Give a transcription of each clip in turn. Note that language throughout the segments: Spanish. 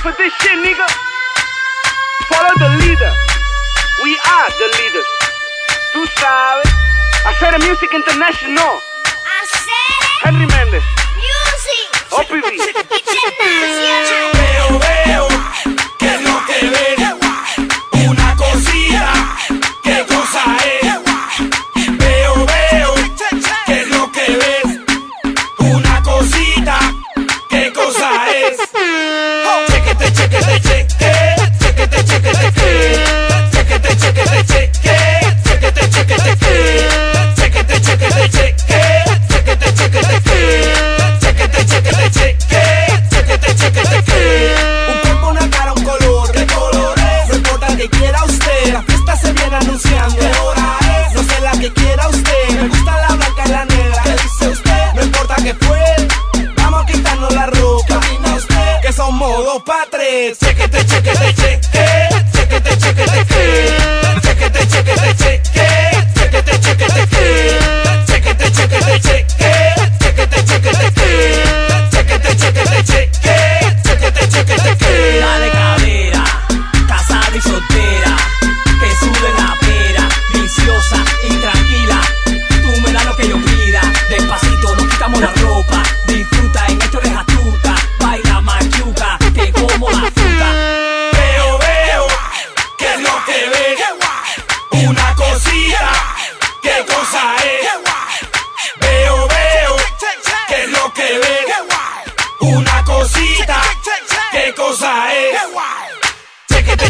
for this shit, nigga. Follow the leader. We are the leaders. Tu sabes. I said the music international. I said it. Henry Mendes. Music. OPV. It's international. Ты тикай, ты тикай, ты тикай, тикай, ты тикай, ты тикай, тикай, ты тикай, ты тикай, тикай, ты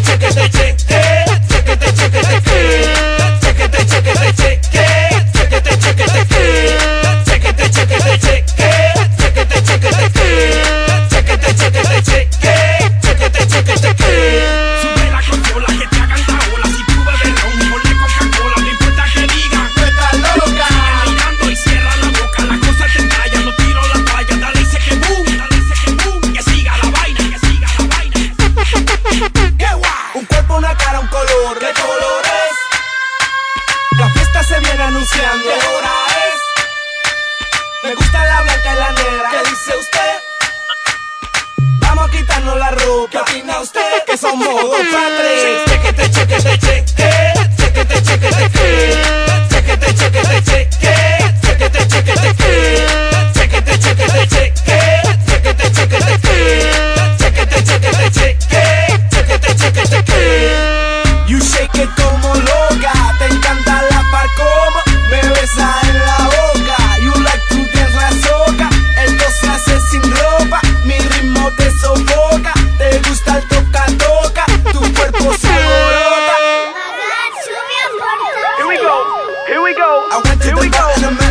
chicka, chicka, chicka, chicka, chicka, chicka, chicka, chicka, Me gusta la blanca y la negra. ¿Qué dice usted? Vamos a quitarnos la ropa. ¿Qué opina usted? Que somos dos padres. Chequete, chequete, chequete. Chequete, chequete. Chequete, chequete. Chequete, chequete, chequete. You shake it, go. we go. I went to Here we go.